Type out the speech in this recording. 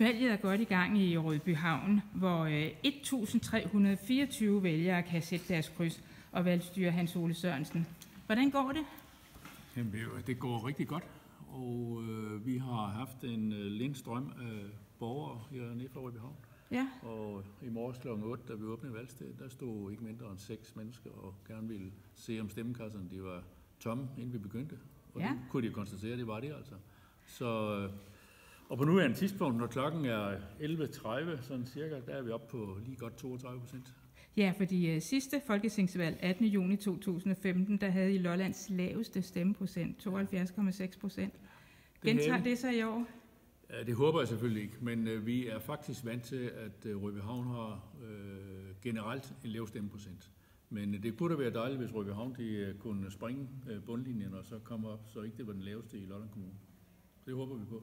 Valget er godt i gang i Rødby Havn, hvor øh, 1.324 vælgere kan sætte deres kryds og valgstyre Hans Ole Sørensen. Hvordan går det? Jamen, det går rigtig godt, og øh, vi har haft en øh, lindstrøm af borgere hernede fra Rødby Havn. Ja, Og i morges kl. 8, da vi åbnede valgstedet, der stod ikke mindre end seks mennesker og gerne ville se, om stemmekasserne de var tomme, inden vi begyndte. Og Ja. det kunne de konstatere, det var det altså. Så, øh, og på nuværende tidspunkt, når klokken er 11.30, sådan cirka, der er vi oppe på lige godt 32 procent. ja fordi øh, sidste folketingsvalg, 18. juni 2015, der havde I Lollands laveste stemmeprocent, 72,6 procent. Gentager det sig i år? Ja, det håber jeg selvfølgelig ikke, men øh, vi er faktisk vant til, at øh, Rødby Havn har øh, generelt en lav stemmeprocent. Men øh, det kunne da være dejligt, hvis Rødby Havn de, øh, kunne springe øh, bundlinjen og så komme op, så ikke det var den laveste i Lolland Kommune. Det håber vi på.